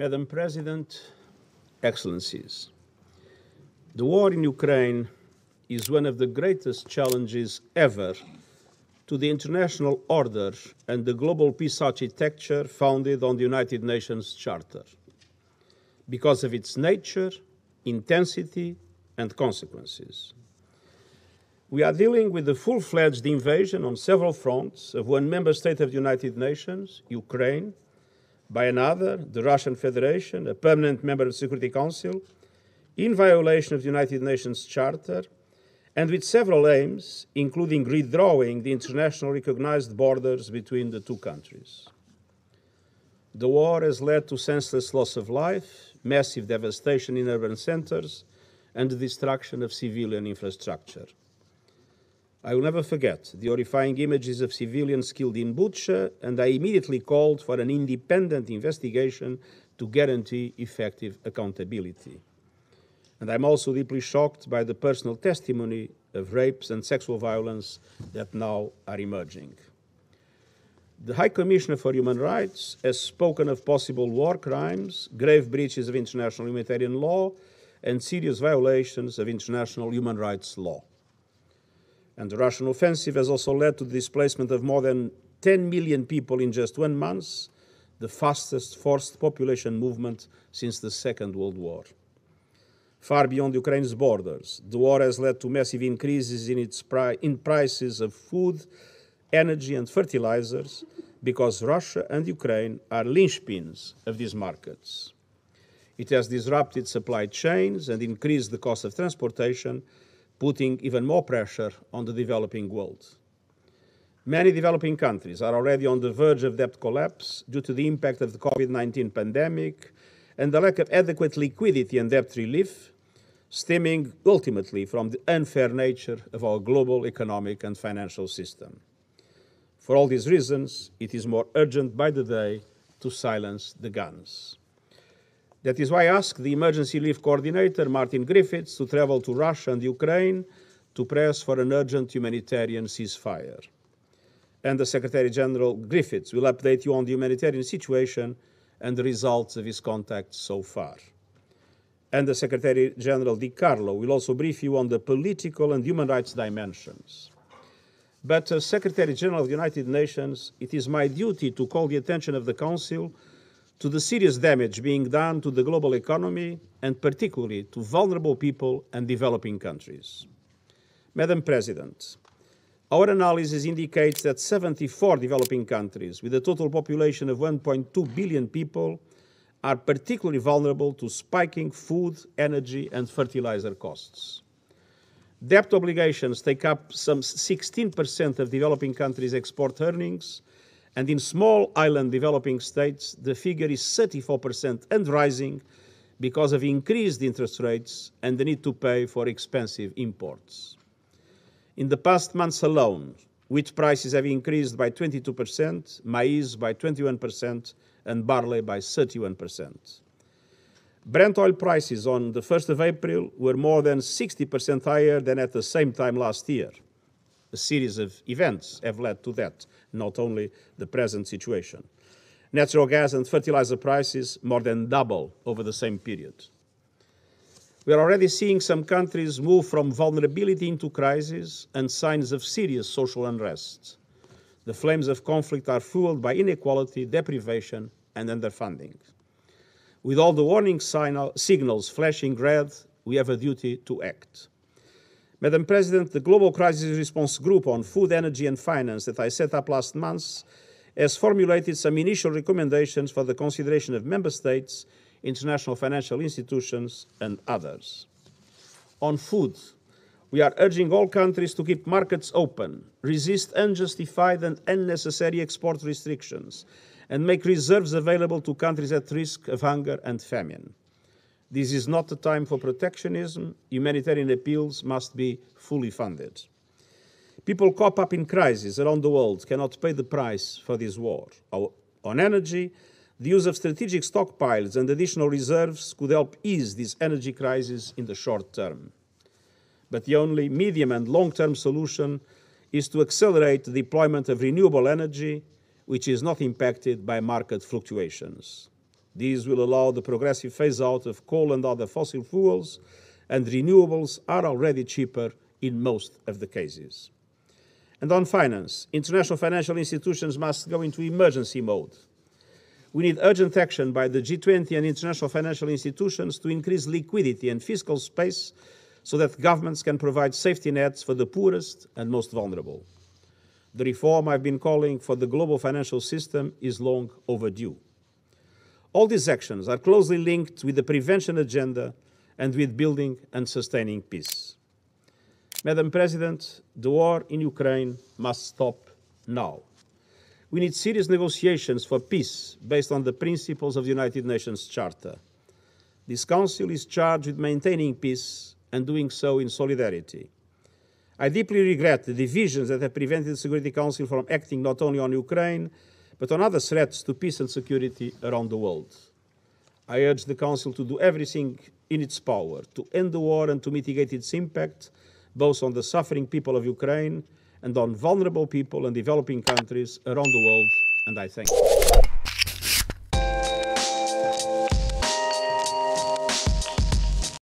Madam President, Excellencies, the war in Ukraine is one of the greatest challenges ever to the international order and the global peace architecture founded on the United Nations Charter because of its nature, intensity, and consequences. We are dealing with a full fledged invasion on several fronts of one member state of the United Nations, Ukraine, by another, the Russian Federation, a permanent member of the Security Council, in violation of the United Nations Charter, and with several aims, including redrawing the internationally recognized borders between the two countries. The war has led to senseless loss of life, massive devastation in urban centers, and the destruction of civilian infrastructure. I will never forget the horrifying images of civilians killed in Bucha, and I immediately called for an independent investigation to guarantee effective accountability. And I'm also deeply shocked by the personal testimony of rapes and sexual violence that now are emerging. The High Commissioner for Human Rights has spoken of possible war crimes, grave breaches of international humanitarian law, and serious violations of international human rights law. And the Russian offensive has also led to the displacement of more than 10 million people in just one month, the fastest forced population movement since the Second World War. Far beyond Ukraine's borders, the war has led to massive increases in, its pri- in prices of food, energy, and fertilizers because Russia and Ukraine are linchpins of these markets. It has disrupted supply chains and increased the cost of transportation putting even more pressure on the developing world. Many developing countries are already on the verge of debt collapse due to the impact of the COVID 19 pandemic and the lack of adequate liquidity and debt relief, stemming ultimately from the unfair nature of our global economic and financial system. For all these reasons, it is more urgent by the day to silence the guns. That is why I asked the Emergency Relief Coordinator, Martin Griffiths, to travel to Russia and Ukraine to press for an urgent humanitarian ceasefire. And the Secretary General Griffiths will update you on the humanitarian situation and the results of his contacts so far. And the Secretary General DiCarlo will also brief you on the political and human rights dimensions. But as Secretary General of the United Nations, it is my duty to call the attention of the Council to the serious damage being done to the global economy and particularly to vulnerable people and developing countries. Madam President, our analysis indicates that 74 developing countries with a total population of 1.2 billion people are particularly vulnerable to spiking food, energy, and fertilizer costs. Debt obligations take up some 16% of developing countries' export earnings and in small island developing states, the figure is 34% and rising because of increased interest rates and the need to pay for expensive imports. In the past months alone, wheat prices have increased by 22%, maize by 21%, and barley by 31%. Brent oil prices on the 1st of April were more than 60% higher than at the same time last year. A series of events have led to that, not only the present situation. Natural gas and fertilizer prices more than double over the same period. We are already seeing some countries move from vulnerability into crisis and signs of serious social unrest. The flames of conflict are fueled by inequality, deprivation, and underfunding. With all the warning signals flashing red, we have a duty to act. Madam President, the Global Crisis Response Group on Food, Energy and Finance that I set up last month has formulated some initial recommendations for the consideration of member states, international financial institutions, and others. On food, we are urging all countries to keep markets open, resist unjustified and unnecessary export restrictions, and make reserves available to countries at risk of hunger and famine. This is not the time for protectionism. Humanitarian appeals must be fully funded. People caught up in crisis around the world cannot pay the price for this war. On energy, the use of strategic stockpiles and additional reserves could help ease this energy crisis in the short term. But the only medium and long term solution is to accelerate the deployment of renewable energy, which is not impacted by market fluctuations. These will allow the progressive phase out of coal and other fossil fuels, and renewables are already cheaper in most of the cases. And on finance, international financial institutions must go into emergency mode. We need urgent action by the G20 and international financial institutions to increase liquidity and fiscal space so that governments can provide safety nets for the poorest and most vulnerable. The reform I've been calling for the global financial system is long overdue. All these actions are closely linked with the prevention agenda and with building and sustaining peace. Madam President, the war in Ukraine must stop now. We need serious negotiations for peace based on the principles of the United Nations Charter. This Council is charged with maintaining peace and doing so in solidarity. I deeply regret the divisions that have prevented the Security Council from acting not only on Ukraine, but on other threats to peace and security around the world. I urge the Council to do everything in its power to end the war and to mitigate its impact, both on the suffering people of Ukraine and on vulnerable people and developing countries around the world. And I thank you.